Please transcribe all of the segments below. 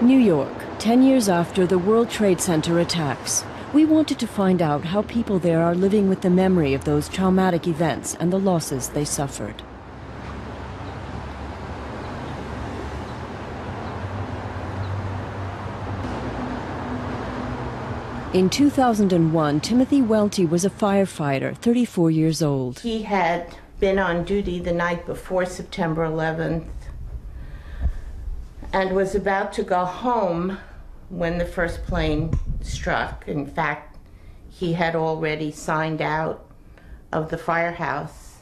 New York, 10 years after the World Trade Center attacks. We wanted to find out how people there are living with the memory of those traumatic events and the losses they suffered. In 2001, Timothy Welty was a firefighter, 34 years old. He had been on duty the night before September 11th and was about to go home when the first plane struck. In fact, he had already signed out of the firehouse.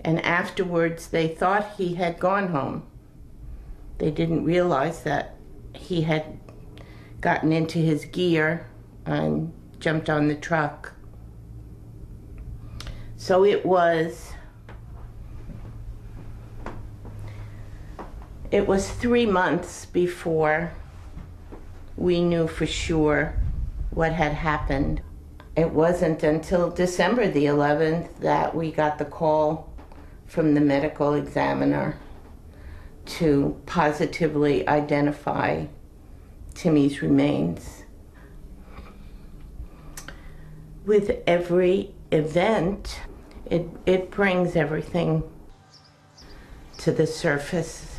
And afterwards, they thought he had gone home. They didn't realize that he had gotten into his gear and jumped on the truck. So it was it was 3 months before we knew for sure what had happened. It wasn't until December the 11th that we got the call from the medical examiner to positively identify Timmy's remains. With every event, it, it brings everything to the surface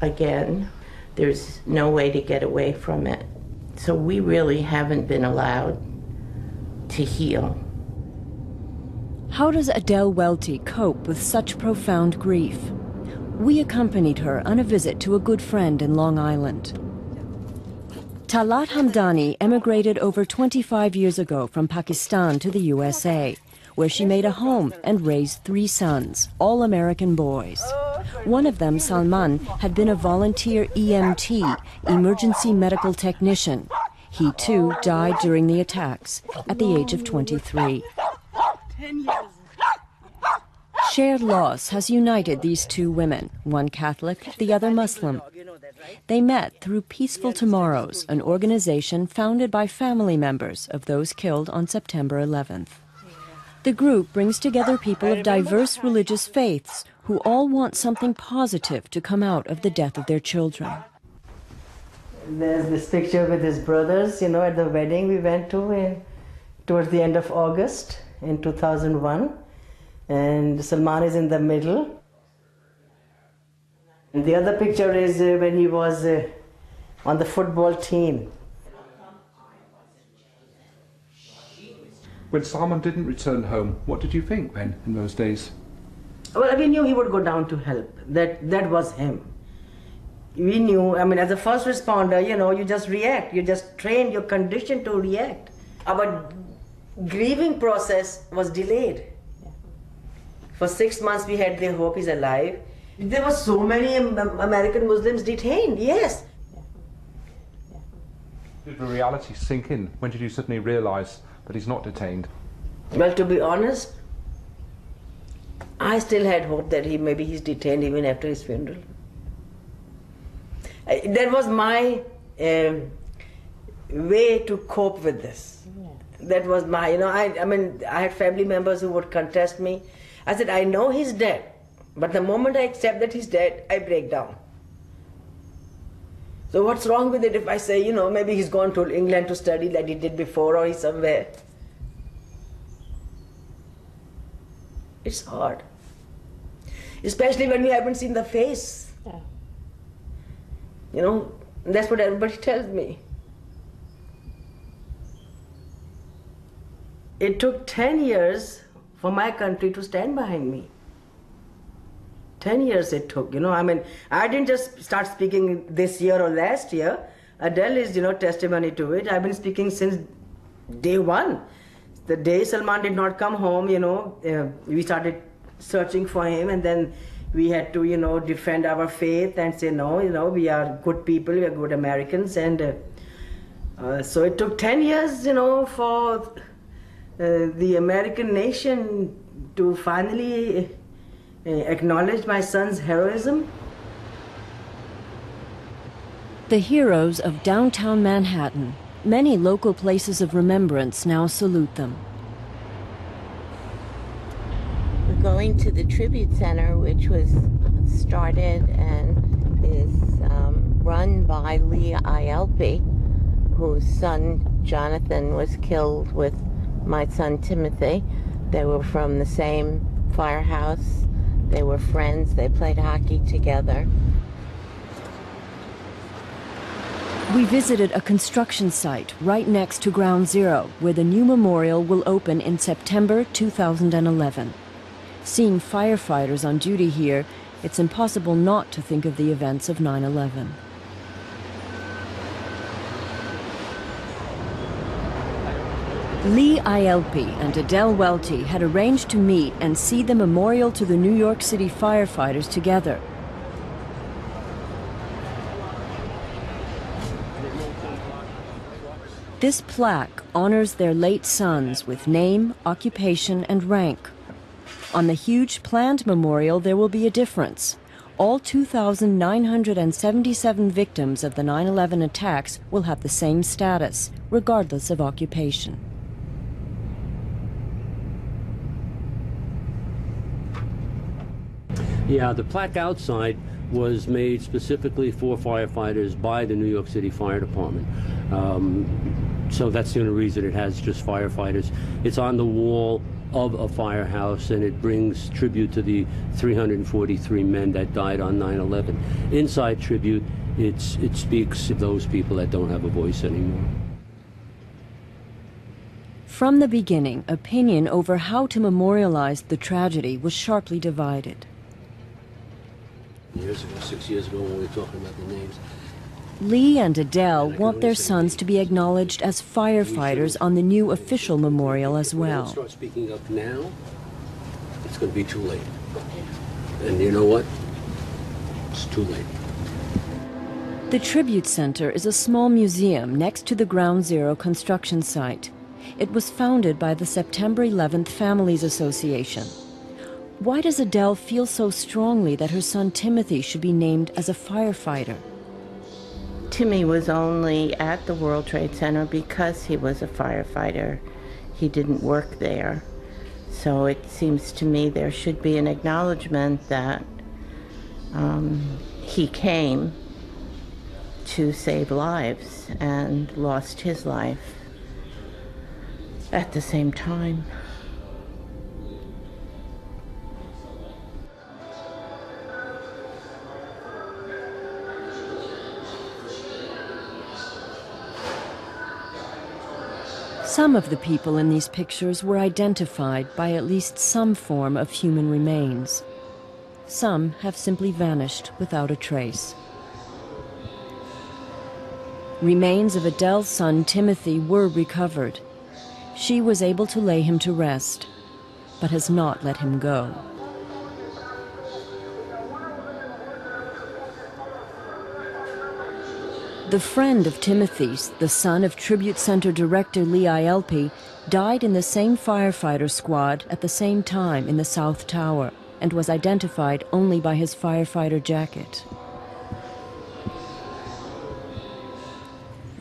again. There's no way to get away from it. So we really haven't been allowed to heal. How does Adele Welty cope with such profound grief? We accompanied her on a visit to a good friend in Long Island. Talat Hamdani emigrated over 25 years ago from Pakistan to the USA, where she made a home and raised three sons, all American boys. One of them, Salman, had been a volunteer EMT, emergency medical technician. He too died during the attacks at the age of 23. Shared loss has united these two women, one Catholic, the other Muslim. They met through Peaceful Tomorrows, an organization founded by family members of those killed on September 11th. The group brings together people of diverse religious faiths who all want something positive to come out of the death of their children. There's this picture with his brothers, you know, at the wedding we went to in, towards the end of August in 2001 and Salman is in the middle. And the other picture is uh, when he was uh, on the football team. When Salman didn't return home, what did you think then in those days? Well, we knew he would go down to help. That that was him. We knew. I mean, as a first responder, you know, you just react. You just trained. You're conditioned to react. Our grieving process was delayed for six months, we had the hope he's alive. There were so many American Muslims detained, yes. Did the reality sink in? When did you suddenly realize that he's not detained? Well, to be honest, I still had hope that he maybe he's detained even after his funeral. That was my um, way to cope with this. Yeah. That was my, you know, I, I mean, I had family members who would contest me. I said, I know he's dead, but the moment I accept that he's dead, I break down. So what's wrong with it if I say, you know, maybe he's gone to England to study like he did before or he's somewhere? It's hard. Especially when we haven't seen the face. Yeah. You know, that's what everybody tells me. It took 10 years for my country to stand behind me. 10 years it took, you know. I mean, I didn't just start speaking this year or last year. Adele is, you know, testimony to it. I've been speaking since day one. The day Salman did not come home, you know, uh, we started searching for him and then we had to, you know, defend our faith and say, no, you know, we are good people, we are good Americans. And uh, uh, so it took 10 years, you know, for uh, the American nation to finally acknowledge my son's heroism. The heroes of downtown Manhattan. Many local places of remembrance now salute them. We're going to the Tribute Center, which was started and is uh, run by Lee Ielpi, whose son Jonathan was killed with my son Timothy. They were from the same firehouse. They were friends. They played hockey together. We visited a construction site right next to Ground Zero, where the new memorial will open in September 2011. Seeing firefighters on duty here, it's impossible not to think of the events of 9 11. Lee Ielpi and Adele Welty had arranged to meet and see the memorial to the New York City firefighters together. This plaque honors their late sons with name, occupation, and rank. On the huge planned memorial, there will be a difference. All 2,977 victims of the 9 11 attacks will have the same status, regardless of occupation. Yeah, the plaque outside was made specifically for firefighters by the New York City Fire Department. Um, so that's the only reason it has just firefighters. It's on the wall of a firehouse and it brings tribute to the 343 men that died on 9-11. Inside tribute, it's, it speaks of those people that don't have a voice anymore. From the beginning, opinion over how to memorialize the tragedy was sharply divided. Years ago, six years ago, when we were talking about the names, Lee and Adele want their sons to be acknowledged as firefighters on the new official memorial as If we don't well. start speaking up now, it's going to be too late. And you know what? It's too late. The Tribute Center is a small museum next to the Ground Zero construction site. It was founded by the September 11th Families Association. Why does Adele feel so strongly that her son Timothy should be named as a firefighter? Timmy was only at the World Trade Center because he was a firefighter. He didn't work there. So it seems to me there should be an acknowledgement that um, he came to save lives and lost his life at the same time. Some of the people in these pictures were identified by at least some form of human remains. Some have simply vanished without a trace. Remains of Adele's son Timothy were recovered. She was able to lay him to rest, but has not let him go. The friend of Timothy's, the son of Tribute Center director Lee Ielpi, died in the same firefighter squad at the same time in the South Tower and was identified only by his firefighter jacket.